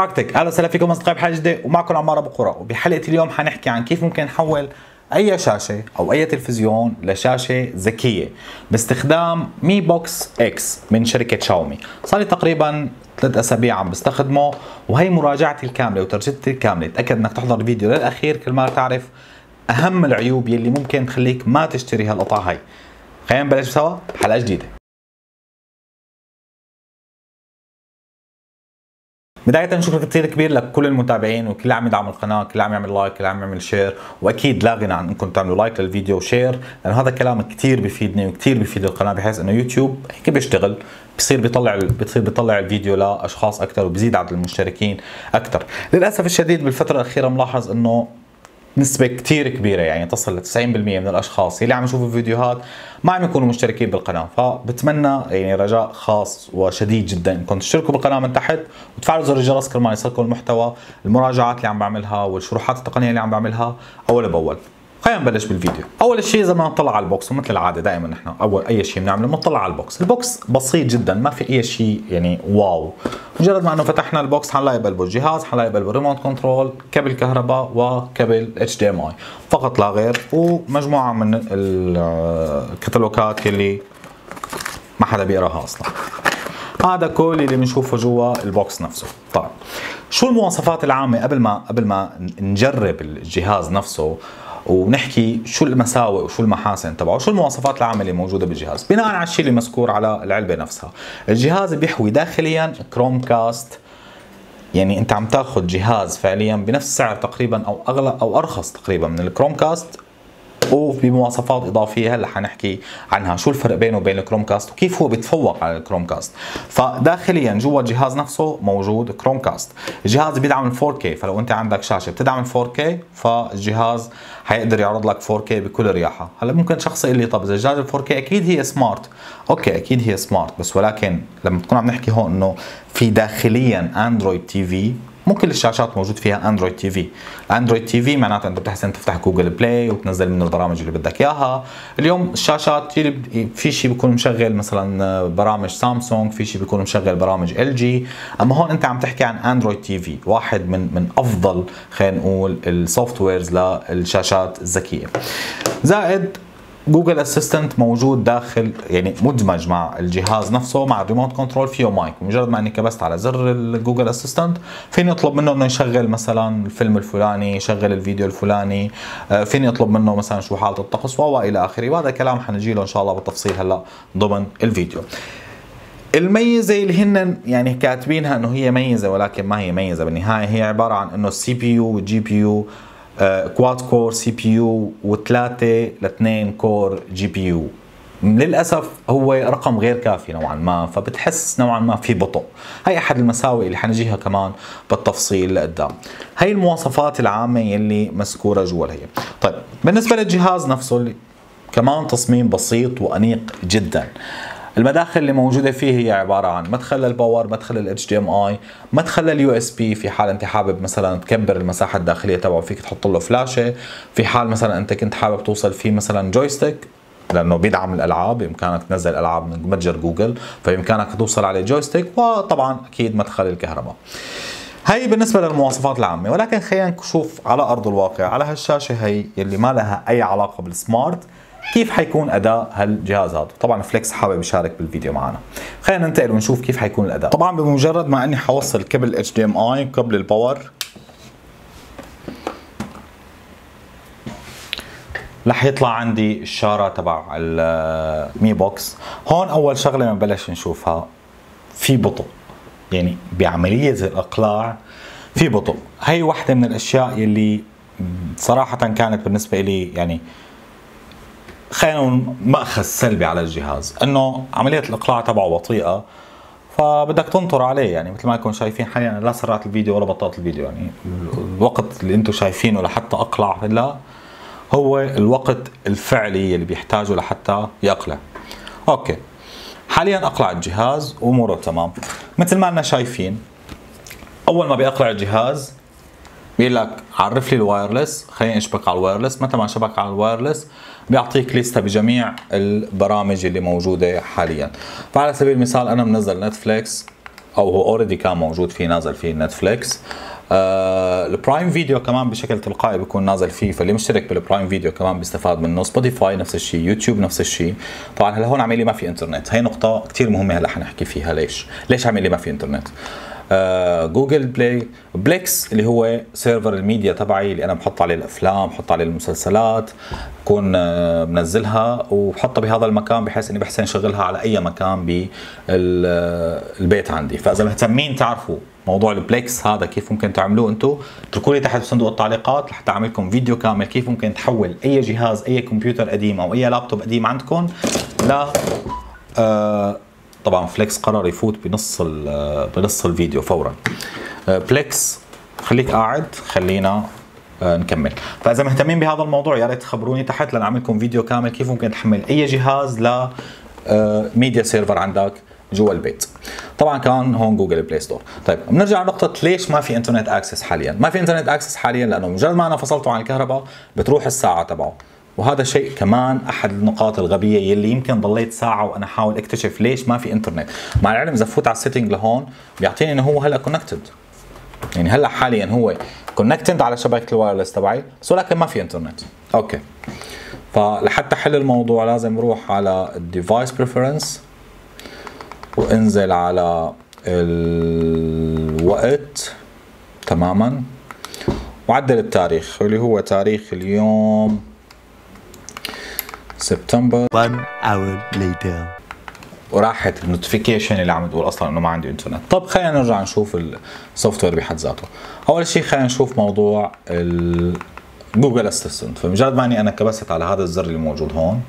عاكتك أهلا وسهلا فيكم أصدقائي بحلقة جديدة ومعكم عمار أبو قرى وبحلقه اليوم حنحكي عن كيف ممكن نحول أي شاشة أو أي تلفزيون لشاشة ذكية باستخدام Mi Box S من شركة شاومي. صار لي تقريبا ثلاث أسابيع عم بستخدمه وهي مراجعتي الكاملة وتجربتي الكاملة. تاكد إنك تحضر الفيديو للأخير كرمال تعرف أهم العيوب يلي ممكن تخليك ما تشتري هالقطعة هاي. خلينا نبلش سوا حلقه جديدة. بداية شكر كثير كبير لكل المتابعين وكل اللي عم يدعم القناة، كل اللي عم يعمل like، كل اللي عم يعمل share، وأكيد لا غنى عن إنكم تعملوا like للفيديو و share، لأنه هذا الكلام كثير بفيدني وكثير بفيد القناة بحيث إنه يوتيوب هيك بيشتغل بصير بيطلع بتصير بيطلع الفيديو لأشخاص أكثر وبزيد عدد المشتركين أكثر، للأسف الشديد بالفترة الأخيرة ملاحظ إنه نسبة كتير كبيرة يعني تصل ل 90% من الأشخاص اللي عم يشوفوا الفيديوهات ما عم يكونوا مشتركين بالقناة. فبتمنى يعني رجاء خاص وشديد جدا إنكم تشتركوا بالقناة من تحت وتفعلوا زر الجرس كرمال يصلكم المحتوى المراجعات اللي عم بعملها والشروحات التقنية اللي عم بعملها أول بأول. خلينا نبلش بالفيديو. أول شيء إذا ما نطلع على ال box ومثل العادة دائما نحن أول أي شيء بنعمله بنطلع على ال box. ال box بسيط جدا ما في أي شيء يعني wow. مجرد ما إنه فتحنا ال box حنلاقي بقلبه الجهاز حنلاقي بقلبه remote control كابل كهرباء وكابل HDMI فقط لا غير. ومجموعة من الكتالوجات اللي ما حدا بيقراها أصلا. هذا كل اللي بنشوفه جوا ال box نفسه. طيب شو المواصفات العامة قبل ما قبل ما نجرب الجهاز نفسه؟ ونحكي شو المساوئ وشو المحاسن تبعه شو المواصفات العامة اللي موجودة بالجهاز. بناء على الشيء اللي مذكور على العلبة نفسها. الجهاز بيحوي داخليا Chromecast يعني أنت عم تاخذ جهاز فعليا بنفس سعر تقريبا أو أغلى أو أرخص تقريبا من ال Chromecast وبمواصفات إضافية هلأ حنحكي عنها. شو الفرق بينه وبين ال Chromecast وكيف هو بيتفوق على ال Chromecast فداخليا جوا الجهاز نفسه موجود Chromecast الجهاز بيدعم ال 4K فلو أنت عندك شاشة بتدعم ال 4K فالجهاز حيقدر يعرض لك 4K بكل رياحة. هلأ ممكن شخص يقول لي طب إذا الجهاز ال 4K أكيد هي smart okay أكيد هي smart بس ولكن لما تكون عم نحكي هون إنه في داخليا Android TV مو كل الشاشات موجود فيها Android TV Android TV معناته أنت بتحسن تفتح Google Play وتنزل منه البرامج اللي بدك إياها. اليوم الشاشات في شيء بيكون مشغل مثلا برامج سامسونج في شيء بيكون مشغل برامج LG أما هون أنت عم تحكي عن Android TV واحد من من أفضل خلينا نقول ال softwares للشاشات الذكية. زائد Google Assistant موجود داخل يعني مدمج مع الجهاز نفسه مع ال remote control فيه مايك. مجرد ما اني كبست على زر ال Google Assistant فيني أطلب منه إنه يشغل مثلا الفيلم الفلاني يشغل الفيديو الفلاني آه، فيني أطلب منه مثلا شو حالة الطقس والى آخره. وهذا كلام حنجي له إن شاء الله بالتفصيل هلأ ضمن الفيديو. الميزة اللي هن يعني كاتبينها إنه هي ميزة ولكن ما هي ميزة بالنهاية. هي عبارة عن إنه السي بي يو والجي بي يو كواد كور سي بي يو وثلاثة لاثنين core GPU للأسف هو رقم غير كافي نوعا ما فبتحس نوعا ما في بطء. هي أحد المساوئ اللي حنجيها كمان بالتفصيل لقدام. هي المواصفات العامة يلي مذكورة جوا هي طيب بالنسبة للجهاز نفسه اللي كمان تصميم بسيط وأنيق جدا. المداخل اللي موجودة فيه هي عبارة عن مدخل لل power مدخل ال HDMI مدخل لل USB. في حال أنت حابب مثلا تكبر المساحة الداخلية تبعه فيك تحط له فلاشة. في حال مثلا أنت كنت حابب توصل فيه مثلا joystick لأنه بيدعم الألعاب بإمكانك تنزل ألعاب من متجر جوجل فبإمكانك توصل عليه joystick وطبعا أكيد مدخل الكهرباء. هي بالنسبة للمواصفات العامة. ولكن خلينا نشوف على أرض الواقع على هالشاشة هي اللي ما لها أي علاقة بال smart كيف حيكون أداء هالجهاز هذا؟ طبعا فليكس حابب يشارك بالفيديو معنا. خلينا ننتقل ونشوف كيف حيكون الأداء. طبعا بمجرد ما أني حوصل كبل HDMI قبل ال power رح يطلع عندي الإشارة تبع المي بوكس هون أول شغلة ما بلش نشوفها في بطء. يعني بعملية الإقلاع في بطء. هي واحدة من الأشياء يلي صراحة كانت بالنسبة لي يعني خلينا مأخذ سلبي على الجهاز إنه عملية الإقلاع تبعه بطيئة فبدك تنطر عليه يعني مثل ما أنكم شايفين حاليا لا سرعت الفيديو ولا بطلت الفيديو يعني. الوقت اللي أنتم شايفينه لحتى أقلع لا هو الوقت الفعلي اللي بيحتاجه لحتى يقلع. أوكي. حاليا أقلع الجهاز وأموره تمام. مثل ما إحنا شايفين أول ما بيقلع الجهاز بيقول لك عرف لي ال wireless خليني أشبك على ال wireless. متى ما شبك على ال wireless بيعطيك لستة بجميع البرامج اللي موجودة حاليا. فعلى سبيل المثال أنا منزل نتفليكس أو هو already كان موجود فيه نازل فيه نتفليكس آه البرايم فيديو كمان بشكل تلقائي بيكون نازل فيه فاللي مشترك بالبرايم فيديو كمان بيستفاد منه. سبوتيفاي نفس الشيء يوتيوب نفس الشيء. طبعا هلا هون عملي ما في إنترنت. هي نقطة كثير مهمة هلا حنحكي فيها ليش؟ ليش عملي ما في إنترنت؟ جوجل بلاي، بليكس اللي هو server ال media تبعي اللي أنا بحط عليه الأفلام بحط عليه المسلسلات بكون آه بنزلها وبحطها بهذا المكان بحيث إني بحسن أشغلها على أي مكان بالبيت عندي. فإذا مهتمين تعرفوا موضوع البليكس هذا كيف ممكن تعملوه أنتم اتركوا لي تحت صندوق التعليقات لحتى أعمل لكم فيديو كامل كيف ممكن تحول أي جهاز أي كمبيوتر قديم أو أي لابتوب قديم عندكم ل آه طبعا فليكس قرر يفوت بنص بنص الفيديو فورا. فليكس خليك قاعد خلينا نكمل. فإذا مهتمين بهذا الموضوع يا ريت تخبروني تحت لنعمل لكم فيديو كامل كيف ممكن تحول أي جهاز ل media server عندك جوا البيت. طبعا كان هون جوجل بلاي ستور طيب بنرجع لنقطة ليش ما في انترنت access حاليا؟ ما في انترنت access حاليا لأنه مجرد ما أنا فصلته عن الكهرباء بتروح الساعة تبعه. وهذا شيء كمان أحد النقاط الغبية يلي يمكن ضليت ساعة وأنا احاول أكتشف ليش ما في إنترنت. مع العلم إذا فوت على ال setting لهون بيعطيني إنه هو هلا connected يعني هلا حاليا هو connected على شبكة ال wireless تبعي بس ولكن ما في إنترنت. أوكي. فلحتى أحل الموضوع لازم أروح على ال device preference وانزل على الوقت تماما. وأعدل التاريخ اللي هو تاريخ اليوم. سبتمبر One hour later. وراحت ال notification اللي عم تقول أصلا إنه ما عندي انترنت طب خلينا نرجع نشوف ال software بحد ذاته. أول شيء خلينا نشوف موضوع جوجل اسيستنت فمجرد ما أني أنا كبست على هذا الزر اللي موجود هون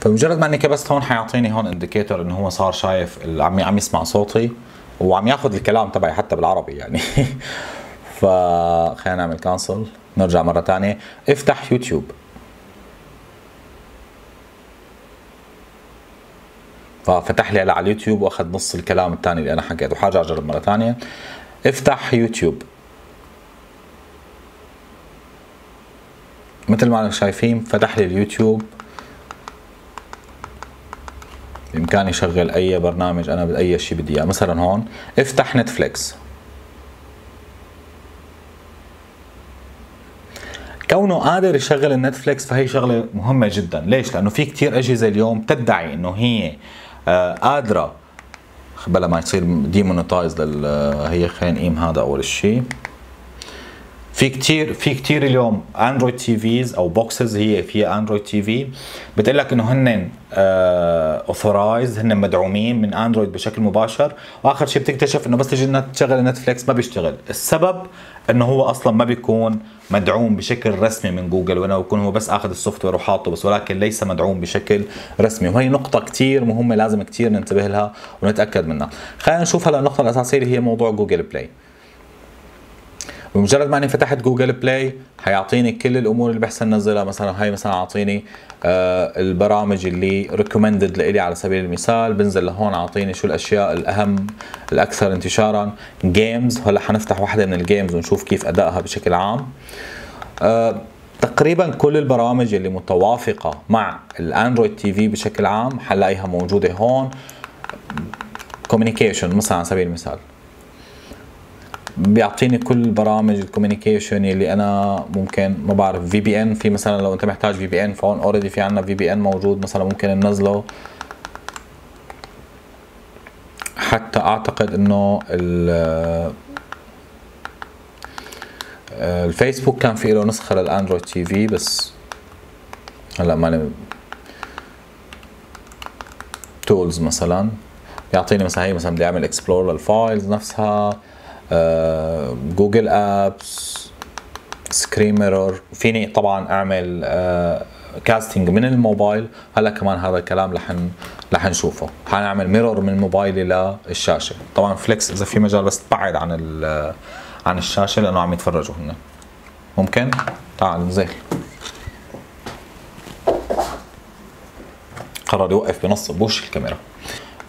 فمجرد ما أني كبست هون حيعطيني هون indicator إنه هو صار شايف عم عم يسمع صوتي وعم ياخذ الكلام تبعي حتى بالعربي يعني. فخلينا نعمل cancel نرجع مرة ثانية افتح يوتيوب. ففتح لي على اليوتيوب وأخذ نص الكلام الثاني اللي أنا حكيته. حأجرب مرة ثانية. افتح يوتيوب. مثل ما شايفين فتح لي اليوتيوب. بإمكاني اشغل أي برنامج أنا أي شيء بدي إياه. مثلا هون افتح نتفليكس. كونه قادر يشغل النتفليكس فهي شغلة مهمة جدا. ليش؟ لأنه في كتير أجهزة اليوم تدعي إنه هي قادره بلا ما يصير demonetize لل هي خلينا نقيم هذا أول شيء. في كتير في كتير اليوم Android TVs أو boxes هي فيها Android TV بتقول لك إنه هن authorized هن مدعومين من اندرويد بشكل مباشر. وآخر شيء بتكتشف إنه بس تجي تشغل نتفليكس ما بيشتغل. السبب إنه هو أصلا ما بيكون مدعوم بشكل رسمي من جوجل وإنه بيكون هو بس آخذ ال software وحاطه بس ولكن ليس مدعوم بشكل رسمي. وهي نقطة كتير مهمة لازم كتير ننتبه لها ونتأكد منها. خلينا نشوف هلا النقطة الأساسية اللي هي موضوع جوجل بلاي بمجرد ما أني فتحت جوجل بلاي حيعطيني كل الأمور اللي بحسن نزلها مثلا هاي مثلا أعطيني آه البرامج اللي recommended لإلي على سبيل المثال. بنزل لهون أعطيني شو الأشياء الأهم الأكثر انتشارا. games هلأ حنفتح واحدة من ال games ونشوف كيف أدائها بشكل عام. آه تقريبا كل البرامج اللي متوافقة مع ال Android TV بشكل عام حنلاقيها موجودة هون. communication مثلا على سبيل المثال. بيعطيني كل برامج ال communication اللي أنا ممكن ما بعرف VPN في مثلا لو أنت محتاج VPN فهون already في عندنا VPN موجود مثلا ممكن ننزله. حتى أعتقد إنه الفيسبوك كان في له نسخة لل Android TV بس هلأ ماني، tools مثلا. يعطيني مثلا هي مثلا بدي أعمل explore لل files نفسها. جوجل apps screen mirror فيني طبعا أعمل casting من الموبايل. هلا كمان هذا الكلام رح رح نشوفه. حنعمل mirror من موبايلي للشاشه طبعا فليكس إذا في مجال بس تبعد عن عن الشاشة لأنه عم يتفرجوا هن ممكن؟ تعال نزل قرر يوقف بنص بوش الكاميرا.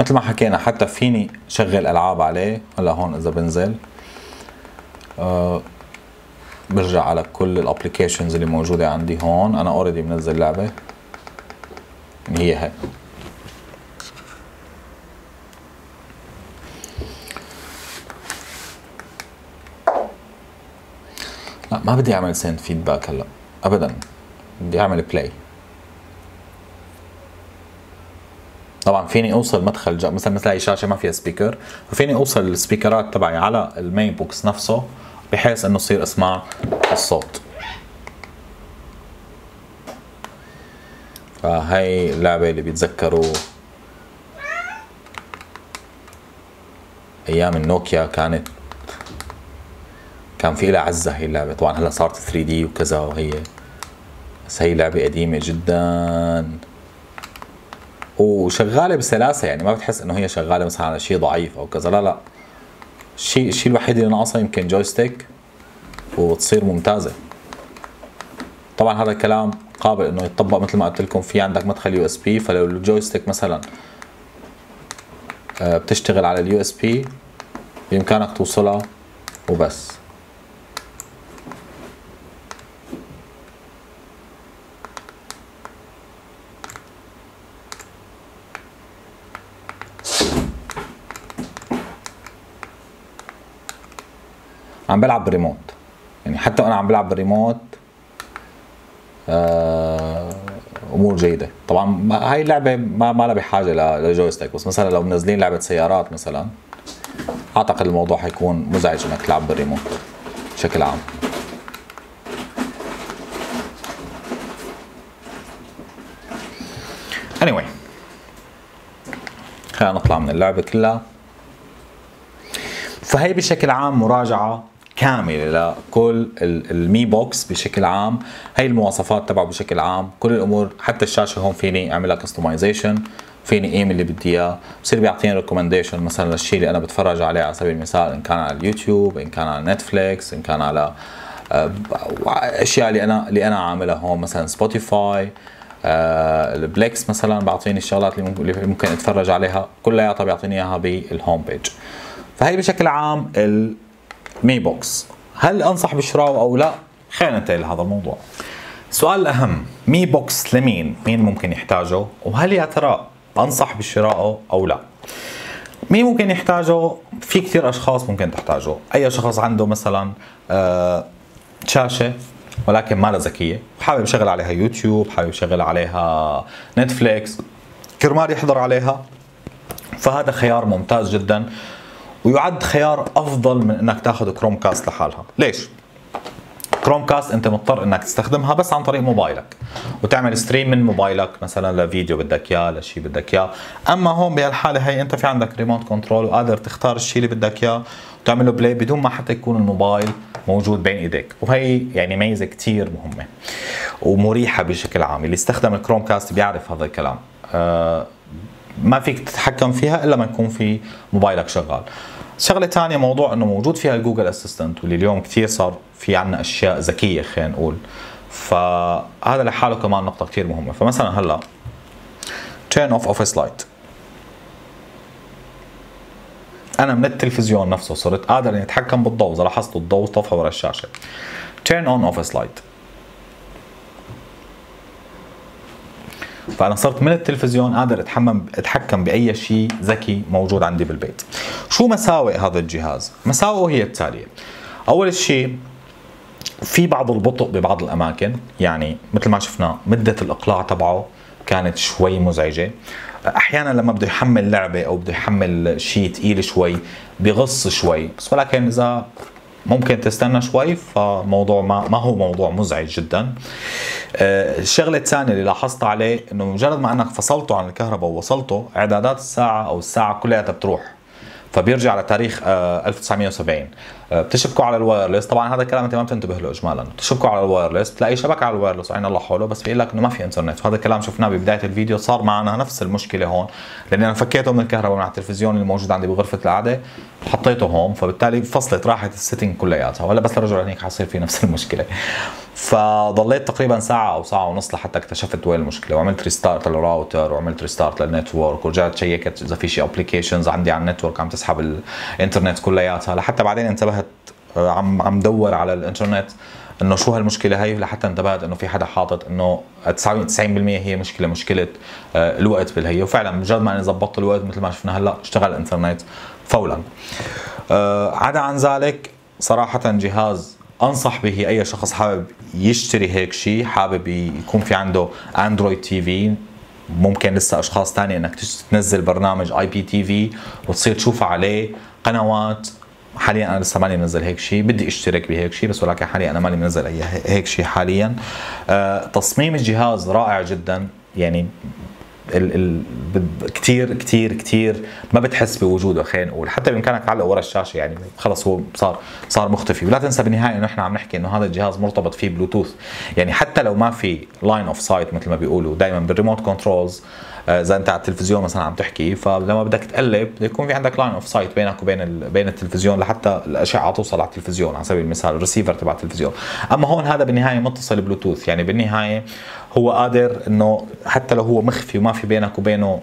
مثل ما حكينا حتى فيني شغل ألعاب عليه. هلا هون إذا بنزل. أه برجع على كل الابلكيشنز اللي موجودة عندي هون. أنا اوريدي منزل لعبة. هي هاي لا ما بدي أعمل send feedback هلا. ابدا. بدي أعمل play طبعا فيني أوصل مدخل جا مثلا مثل هي شاشه ما فيها speaker ففيني أوصل السبيكرات تبعي على المي بوكس نفسه بحيث إنه يصير إسمع الصوت. فهي اللعبة اللي بيتذكروا أيام النوكيا كانت. كان في لها عزة هي اللعبة. طبعا هلأ صارت 3D وكذا وهي بس هي لعبة قديمة جدا. وشغالة بسلاسة يعني ما بتحس إنه هي شغالة مثلا على شيء ضعيف أو كذا. لا لا. الشيء الشيء الوحيد اللي ناقصه يمكن joystick وتصير ممتازة. طبعا هذا الكلام قابل إنه يتطبق مثل ما قلت لكم في عندك مدخل USB فلو ال joystick مثلا آه، بتشتغل على ال USB بإمكانك توصلها وبس. عم بلعب بالريموت يعني حتى وأنا عم بلعب بالريموت آه، أمور جيدة. طبعا هاي اللعبة ما ما لها بحاجة ل joystick بس مثلا لو منزلين لعبة سيارات مثلا أعتقد الموضوع حيكون مزعج إنك تلعب بالريموت بشكل عام. Anyway خلينا نطلع من اللعبة كلها. فهي بشكل عام مراجعة كامله لكل المي بوكس بشكل عام. هي المواصفات تبعه بشكل عام. كل الأمور حتى الشاشة هون فيني اعملها customization فيني أقيم اللي بدي إياه. بصير بيعطيني recommendation مثلا للشيء اللي أنا بتفرج عليه على سبيل المثال إن كان على اليوتيوب إن كان على نتفليكس إن كان على آه، أشياء اللي أنا اللي أنا عاملها هون. مثلا سبوتيفاي آه البليكس مثلا بعطيني الشغلات اللي ممكن أتفرج عليها. كلياتها بيعطيني إياها بال home page فهي بشكل عام مي بوكس هل أنصح بشرائه أو لا؟ خلينا ننتقل لهذا الموضوع. السؤال الاهم مي بوكس لمين؟ مين ممكن يحتاجه؟ وهل يا ترى أنصح بشرائه أو لا؟ مين ممكن يحتاجه؟ في كثير أشخاص ممكن تحتاجه. أي شخص عنده مثلا آه شاشة ولكن ما ذكية حابب يشغل عليها يوتيوب حابب يشغل عليها نتفليكس كرمال يحضر عليها فهذا خيار ممتاز جدا. ويعد خيار أفضل من إنك تاخذ كروم كاست لحالها. ليش؟ كروم كاست أنت مضطر إنك تستخدمها بس عن طريق موبايلك وتعمل stream من موبايلك مثلا لفيديو بدك إياه لشيء بدك إياه. أما هون بهالحالة هي أنت في عندك remote control وقادر تختار الشيء اللي بدك إياه وتعمل له play بدون ما حتى يكون الموبايل موجود بين إيديك. وهي يعني ميزة كثير مهمة ومريحة بشكل عام. اللي استخدم الكروم كاست بيعرف هذا الكلام. آه ما فيك تتحكم فيها إلا ما يكون في موبايلك شغال. شغلة ثانية موضوع إنه موجود فيها الجوجل اسيستنت واللي اليوم كثير صار في عنا أشياء ذكية خلينا نقول. فهذا لحاله كمان نقطة كثير مهمة. فمثلا هلأ turn off office light. أنا من التلفزيون نفسه صرت قادر إني أتحكم بالضوء إذا لاحظتوا الضوء طفى ورا الشاشة. turn on office light. فأنا صرت من التلفزيون قادر اتحمم أتحكم بأي شيء ذكي موجود عندي بالبيت. شو مساوئ هذا الجهاز؟ مساوئه هي التالية. أول شيء في بعض البطء ببعض الأماكن يعني مثل ما شفنا مدة الإقلاع تبعه كانت شوي مزعجة. أحيانا لما بده يحمل لعبة أو بده يحمل شيء ثقيل شوي بغص شوي. بس ولكن إذا ممكن تستنى شوي فموضوع ما, ما هو موضوع مزعج جدا. آه، الشغلة الثانية اللي لاحظت عليه إنه مجرد ما أنك فصلته عن الكهرباء ووصلته إعدادات الساعة أو الساعة كلياتها بتروح فبيرجع لتاريخ 1970 آه، بتشبكوا على ال wireless طبعا هذا الكلام أنت ما بتنتبه له اجمالا. بتشبكوا على ال wireless بتلاقي شبكة على ال wireless وعين الله حوله بس بيقول لك إنه ما في إنترنت. وهذا الكلام شفناه ببداية الفيديو صار معنا نفس المشكلة هون. لأني أنا فكيته من الكهرباء من على التلفزيون اللي موجود عندي بغرفة القعدة حطيته هون فبالتالي فصلت راحت ال setting كلياتها. ولا بس لرجع هيك حيصير في نفس المشكلة. فضليت تقريبا ساعة أو ساعة ونص لحتى اكتشفت وين المشكلة وعملت restart لل router وعملت restart لل network ورجعت شيكت إذا في شيء applications عندي على ال network عم تسحب الإنترنت كلياتها. لحتى بعدين انتبهت آه، عم عم دور على الإنترنت إنه شو هالمشكلة هي لحتى انتبهت إنه في حدا حاطط إنه 90% هي مشكلة مشكلة آه، الوقت بالهي. وفعلا مجرد ما أنا ظبطت الوقت مثل ما شفنا هلأ اشتغل الإنترنت فورا آه، عدا عن ذلك صراحة جهاز أنصح به أي شخص حابب يشتري هيك شيء حابب يكون في عنده Android TV ممكن لسه أشخاص تانية إنك تنزل برنامج IPTV وتصير تشوفها عليه. قنوات حاليا أنا لسه ماني منزل هيك شيء بدي أشترك بهيك شيء بس ولكن حاليا أنا ماني منزل أي هيك شيء حاليا. آه تصميم الجهاز رائع جدا يعني ال ال كثير كثير كثير ما بتحس بوجوده خلينا نقول حتى بامكانك تعلقه ورا الشاشة يعني خلص هو صار صار مختفي. ولا تنسى بالنهاية إنه إحنا عم نحكي إنه هذا الجهاز مرتبط فيه بلوتوث يعني حتى لو ما في line of sight مثل ما بيقولوا دائما بال remote controls إذا أنت على التلفزيون مثلا عم تحكي فلما بدك تقلب بده يكون في عندك line of sight بينك وبين بين التلفزيون لحتى الأشعة توصل على التلفزيون على سبيل المثال الريسيفر تبع التلفزيون. أما هون هذا بالنهاية متصل بلوتوث يعني بالنهاية هو قادر إنه حتى لو هو مخفي وما في بينك وبينه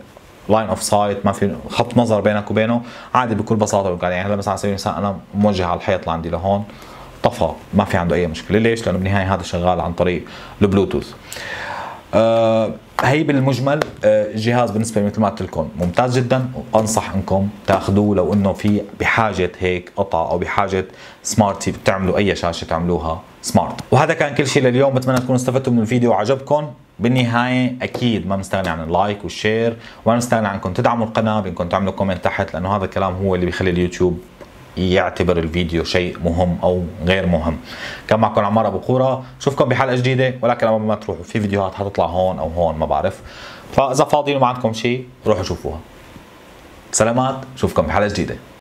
line of sight ما في خط نظر بينك وبينه عادي بكل بساطة يعني هلا مثلا على سبيل المثال أنا موجه على الحيط لعندي لهون طفى ما في عنده أي مشكلة. ليش؟ لأنه بالنهاية هذا شغال عن طريق البلوتوث. آه هي بالمجمل آه جهاز بالنسبة مثل ما قلت لكم ممتاز جدا. وأنصح إنكم تأخذوه لو إنه في بحاجة هيك قطع أو بحاجة smart TV تعملوا أي شاشة تعملوها smart وهذا كان كل شيء لليوم. بتمنى تكونوا استفدتوا من الفيديو وعجبكم. بالنهاية أكيد ما مستغني عن ال like وال share وما مستغني عنكم تدعموا القناة بإنكم تعملوا comment تحت لأنه هذا الكلام هو اللي بيخلي اليوتيوب يعتبر الفيديو شيء مهم أو غير مهم. كان معكم عمار أبو قورة اشوفكم بحلقة جديدة ولكن قبل ما تروحوا في فيديوهات حتطلع هون أو هون ما بعرف. فإذا فاضيين وما عندكم شيء روحوا شوفوها. سلامات اشوفكم بحلقة جديدة.